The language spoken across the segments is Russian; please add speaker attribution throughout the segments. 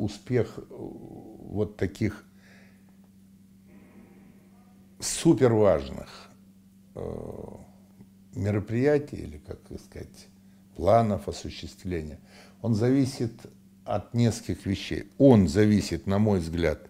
Speaker 1: Успех э, вот таких супер важных э, мероприятий или, как сказать, планов осуществления, он зависит от нескольких вещей. Он зависит, на мой взгляд,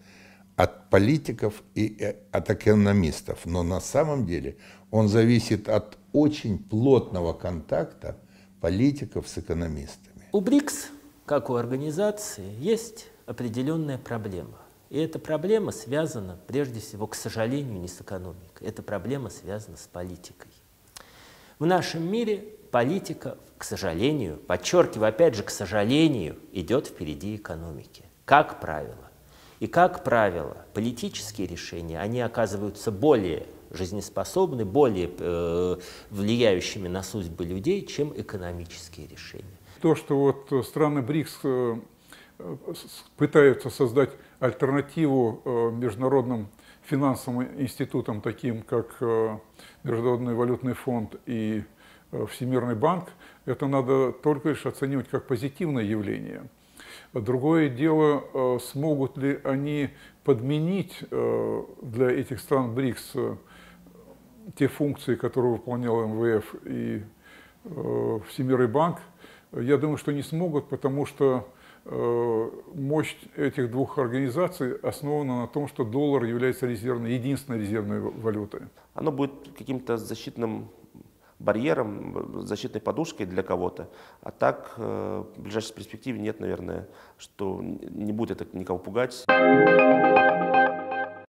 Speaker 1: от политиков и э, от экономистов, но на самом деле он зависит от очень плотного контакта политиков с экономистами.
Speaker 2: У БРИКС, как у организации, есть определенная проблема. И эта проблема связана, прежде всего, к сожалению, не с экономикой. Эта проблема связана с политикой. В нашем мире политика, к сожалению, подчеркиваю, опять же, к сожалению, идет впереди экономики, как правило. И, как правило, политические решения, они оказываются более жизнеспособны, более э, влияющими на судьбы людей, чем экономические решения.
Speaker 3: То, что вот страны БРИКС э, пытаются создать альтернативу э, международным финансовым институтам, таким как э, Международный валютный фонд и э, Всемирный банк, это надо только лишь оценивать как позитивное явление. Другое дело, смогут ли они подменить для этих стран БРИКС те функции, которые выполнял МВФ и Всемирный банк, я думаю, что не смогут, потому что Э, мощь этих двух организаций основана на том, что доллар является резервной, единственной резервной валютой.
Speaker 4: Оно будет каким-то защитным барьером, защитной подушкой для кого-то. А так э, в ближайшей перспективе нет, наверное, что не будет это никого пугать.